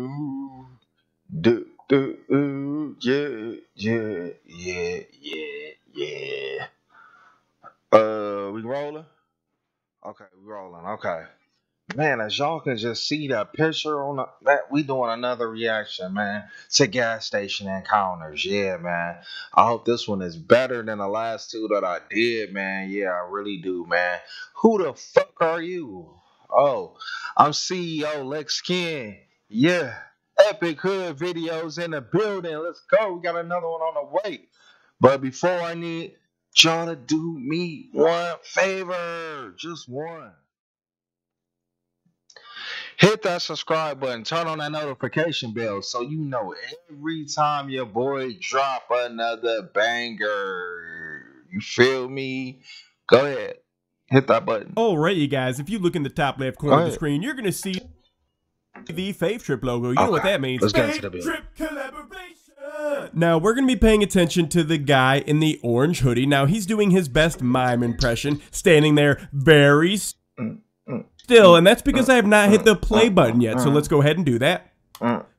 Ooh, do, do, yeah, yeah, yeah, yeah, yeah. Uh, we rolling? Okay, we rolling. Okay. Man, as y'all can just see that picture on the, that, we doing another reaction, man, to gas station encounters. Yeah, man. I hope this one is better than the last two that I did, man. Yeah, I really do, man. Who the fuck are you? Oh, I'm CEO Lex Ken. Yeah. Epic Hood videos in the building. Let's go. We got another one on the way. But before I need y'all to do me one favor, just one. Hit that subscribe button, turn on that notification bell so you know every time your boy drop another banger. You feel me? Go ahead. Hit that button. Alright, you guys, if you look in the top left corner of the screen, you're going to see the Fave Trip logo. You okay. know what that means. Let's get Trip collaboration. Now, we're going to be paying attention to the guy in the orange hoodie. Now, he's doing his best mime impression, standing there very... Mm still, and that's because I have not hit the play button yet. So let's go ahead and do that.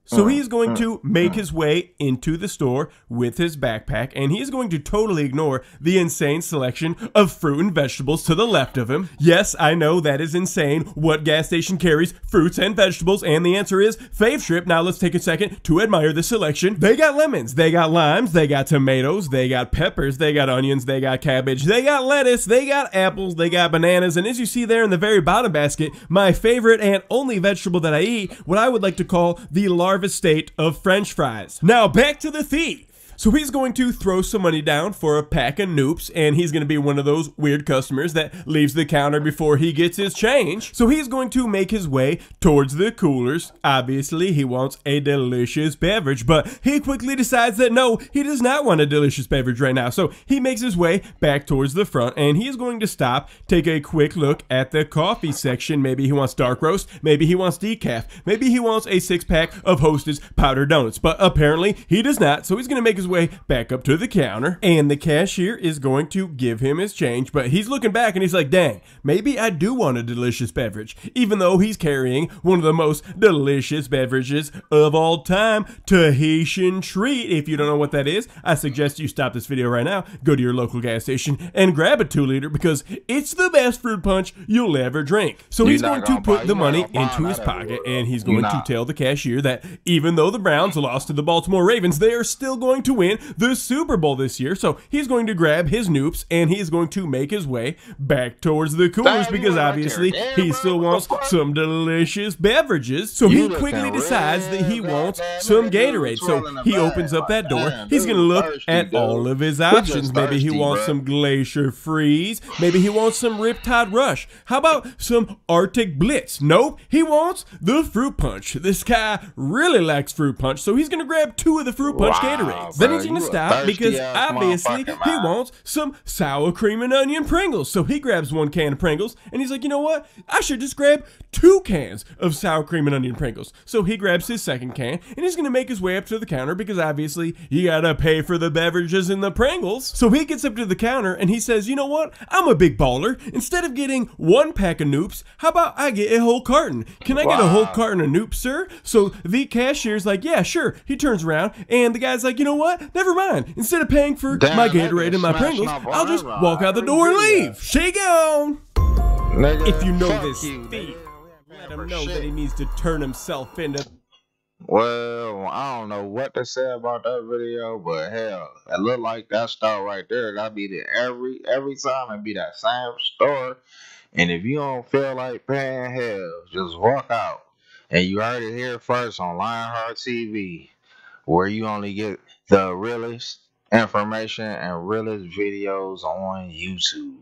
So uh-huh. he's going uh-huh. to make uh-huh. his way into the store with his backpack, and he is going to totally ignore the insane selection of fruit and vegetables to the left of him. Yes, I know that is insane. What gas station carries fruits and vegetables? And the answer is Fave Trip. Now let's take a second to admire the selection. They got lemons, they got limes, they got tomatoes, they got peppers, they got onions, they got cabbage, they got lettuce, they got apples, they got bananas, and as you see there in the very bottom basket, my favorite and only vegetable that I eat, what I would like to call the large larva state of french fries. Now back to the thief. So he's going to throw some money down for a pack of noops, and he's going to be one of those weird customers that leaves the counter before he gets his change. So he's going to make his way towards the coolers. Obviously, he wants a delicious beverage, but he quickly decides that no, he does not want a delicious beverage right now. So he makes his way back towards the front, and he is going to stop, take a quick look at the coffee section. Maybe he wants dark roast, maybe he wants decaf, maybe he wants a six pack of Hostess powdered donuts, but apparently he does not. So he's going to make his his way back up to the counter, and the cashier is going to give him his change, but he's looking back and he's like, dang, maybe I do want a delicious beverage, even though he's carrying one of the most delicious beverages of all time, Tahitian Treat. If you don't know what that is, I suggest you stop this video right now, go to your local gas station, and grab a two liter because it's the best fruit punch you'll ever drink. So he's going to put the money into his pocket, and he's going to tell the cashier that even though the Browns lost to the Baltimore Ravens, they are still going to win the Super Bowl this year. So he's going to grab his noops and he's going to make his way back towards the coolers because obviously he still wants some delicious beverages. So he quickly decides that he wants some Gatorade. So he opens up that door. He's going to look at all of his options. Maybe he wants some Glacier Freeze. Maybe he wants some Riptide Rush. How about some Arctic Blitz? Nope, he wants the Fruit Punch. This guy really likes Fruit Punch, so he's going to grab two of the Fruit Punch wow, Gatorades. Then he's gonna stop because obviously he wants some sour cream and onion Pringles. So he grabs one can of Pringles and he's like, you know what? I should just grab two cans of sour cream and onion Pringles. So he grabs his second can and he's gonna make his way up to the counter because obviously you gotta pay for the beverages and the Pringles. So he gets up to the counter and he says, you know what? I'm a big baller. Instead of getting one pack of noops, how about I get a whole carton? Can I wow. get a whole carton of noops, sir? So the cashier's like, yeah, sure. He turns around and the guy's like, you know what? Never mind. Instead of paying for Damn, my Gatorade and my Pringles, I'll just walk out the door and leave. Shake on. If you know this you, thief, let him know shit. that he needs to turn himself into. Well, I don't know what to say about that video, but hell, it look like that store right there. That be there every every time and be that same store. And if you don't feel like paying, hell, just walk out. And you heard it here first on Lionheart TV, where you only get the realest information and realest videos on YouTube.